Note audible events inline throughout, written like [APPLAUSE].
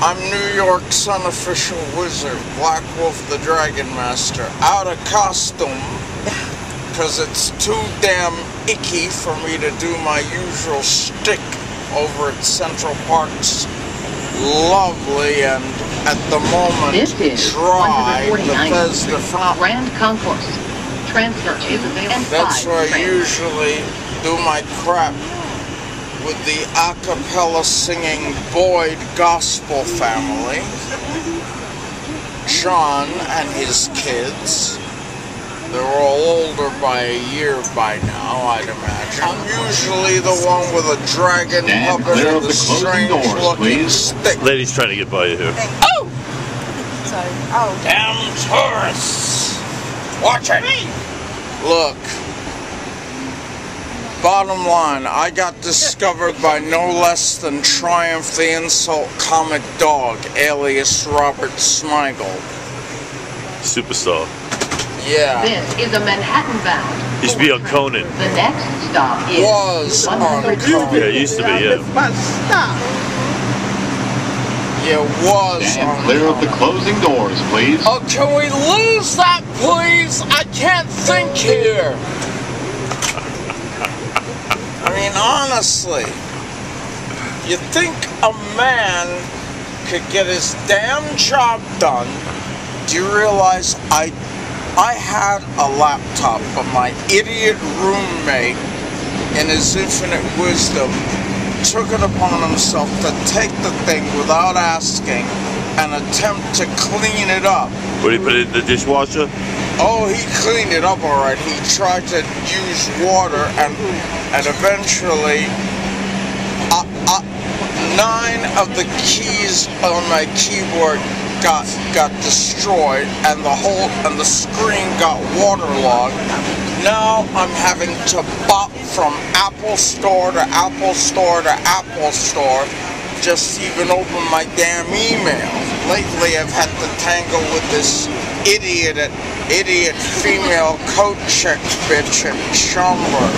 I'm New York's unofficial wizard, Black Wolf the Dragon Master, out of costume [SIGHS] because it's too damn icky for me to do my usual shtick over at Central Park's lovely and at the moment This is dry 149th Bethesda Fountain. Grand Concourse. Transfer is available. and That's where I usually do my crap with the a cappella singing Boyd Gospel family. John and his kids. They're all older by a year by now, I'd imagine. I'm usually the one with a dragon Stand puppet clear and of the the closing strange doors, looking please. stick. Lady's trying to get by you here. Oh! Sorry. Oh. Damn tourists! Watch it! Look. Bottom line, I got discovered by no less than Triumph the Insult Comic Dog, alias Robert Smigel. Superstar. Yeah. This is a Manhattan bound. Used to be on Conan. The next stop is Was on 100 Conan. Yeah, it used to be, yeah. But stop. Yeah, was Stand on clear of the closing doors, please. Oh, can we lose that, please? I can't think here. Mean, honestly, you think a man could get his damn job done? Do you realize I, I had a laptop, but my idiot roommate, in his infinite wisdom, took it upon himself to take the thing without asking and attempt to clean it up. What he put it in the dishwasher? Oh, he cleaned it up all right. He tried to use water, and and eventually, uh, uh, nine of the keys on my keyboard got got destroyed, and the whole and the screen got waterlogged. Now I'm having to bop from Apple Store to Apple Store to Apple Store just to even open my damn email. Lately, I've had to tangle with this idiot, idiot female coat check bitch at Schaumburg.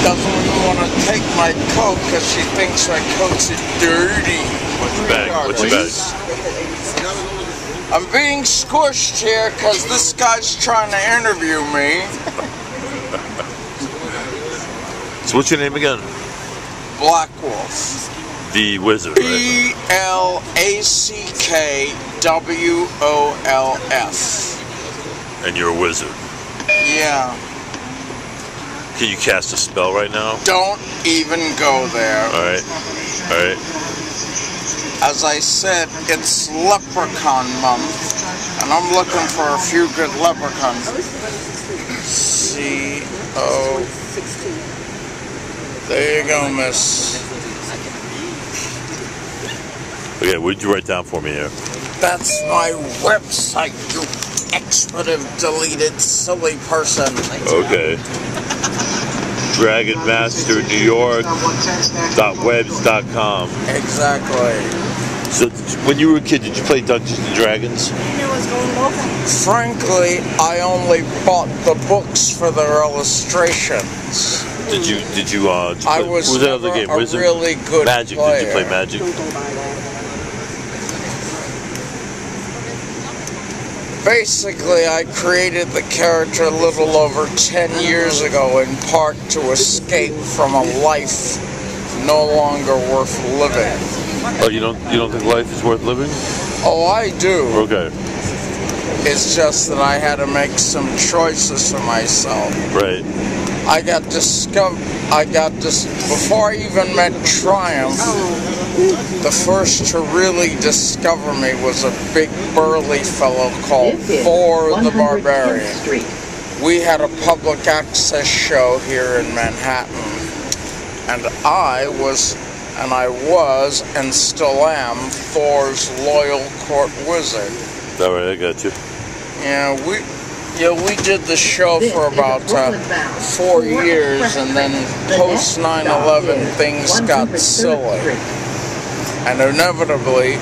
Doesn't even want to take my coat because she thinks my coat's dirty. What's your bag? What's your bag? I'm being squished here because this guy's trying to interview me. So what's your name again? Black Wolf. The Wizard, right? B L A C K W O L F. And you're a wizard. Yeah. Can you cast a spell right now? Don't even go there. Alright. Alright. As I said, it's Leprechaun Month, and I'm looking for a few good leprechauns. C O. There you go, miss. Okay, what did you write down for me here? That's my website, you expletive deleted silly person. Okay. Dragon Master New York dot webs dot com. Exactly. So when you were a kid, did you play Dungeons and Dragons? Frankly, I only bought the books for their illustrations. Did you did you uh? Did you I play- was was that other game? a Wizard? really good Magic. Did you play player. Magic? Basically, I created the character a little over 10 years ago in part to escape from a life no longer worth living. Oh, you don't you don't think life is worth living? Oh, I do. Okay, It's just that I had to make some choices for myself. right. I got discovered. I got this before I even met Triumph. Oh. The first to really discover me was a big burly fellow called This is Thor the 110th Barbarian. We had a public access show here in Manhattan, and I was, and I was, and still am Thor's loyal court wizard. All right, I got you. Yeah, we, yeah, we did the show This for about uh, four four years, and then post 9/11 things got 103rd silly, Street. And inevitably,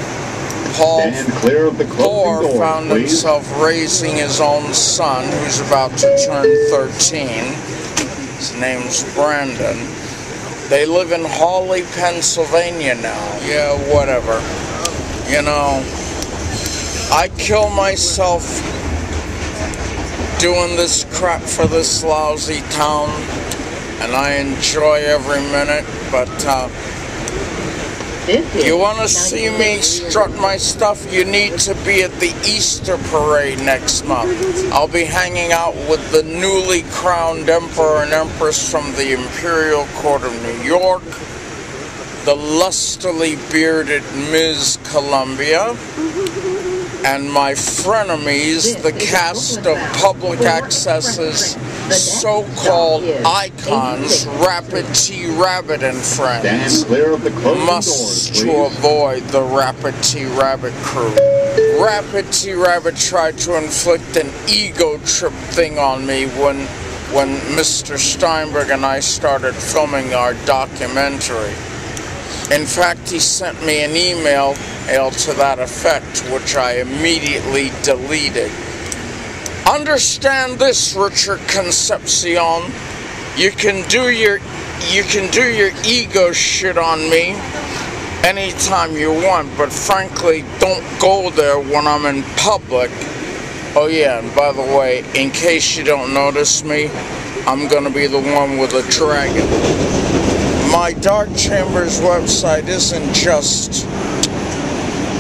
Paul clear of the Thor found please. himself raising his own son, who's about to turn 13. His name's Brandon. They live in Hawley, Pennsylvania now. Yeah, whatever. You know, I kill myself doing this crap for this lousy town, and I enjoy every minute, but uh, you want to see me strut my stuff, you need to be at the Easter parade next month. I'll be hanging out with the newly crowned Emperor and Empress from the Imperial Court of New York, the lustily bearded Ms. Columbia, mm-hmm. And my frenemies, the cast of public access's so-called icons, Rapid T Rabbit and Friends clear of the closing must to avoid the Rapid T Rabbit crew. Rapid T Rabbit tried to inflict an ego trip thing on me when when Mr. Steinberg and I started filming our documentary. In fact, he sent me an email mail to that effect, which I immediately deleted. Understand this, Richard Concepcion. You can do your you can do your ego shit on me anytime you want, but frankly, don't go there when I'm in public. Oh yeah, and by the way, in case you don't notice me, I'm gonna be the one with a dragon. My Dark Chambers website isn't just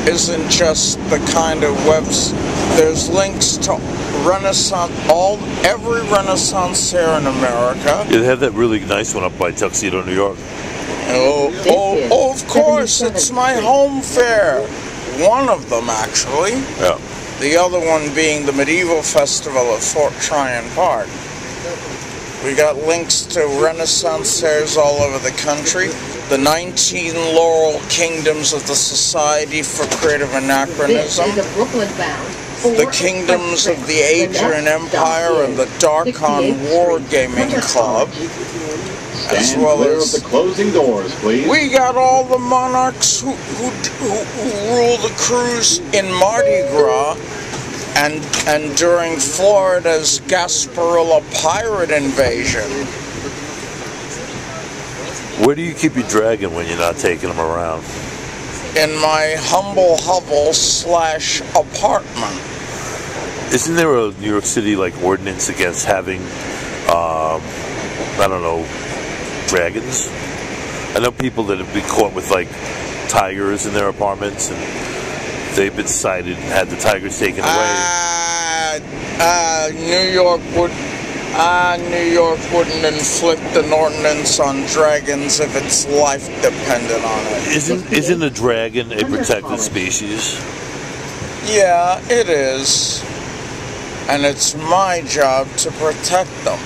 isn't just the kind of webs. There's links to Renaissance, all every Renaissance fair in America. You have that really nice one up by Tuxedo, New York. Oh, oh, oh, of course, it's my home fair. One of them, actually. Yeah. The other one being the Medieval Festival at Fort Tryon Park. We got links to Renaissance fairs all over the country. The 19 Laurel Kingdoms of the Society for Creative This Anachronism. is a Brooklyn bound. The Kingdoms of the Adrian Empire and the Darkon Wargaming Club. as Stand well clear as- of the closing doors, please. We got all the monarchs who, who, who, who rule the krewes in Mardi Gras and, and during Florida's Gasparilla pirate invasion. Where do you keep your dragon when you're not taking them around? In my humble hovel slash apartment. Isn't there a New York City like ordinance against having, um, I don't know, dragons? I know people that have been caught with like tigers in their apartments, and they've been cited and had the tigers taken away. Uh, uh, New York would. Uh, New York wouldn't inflict an ordinance on dragons if its life depended on it. Isn't isn't a dragon a protected species? Yeah, it is. And it's my job to protect them.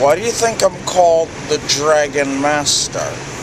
Why do you think I'm called the Dragon Master?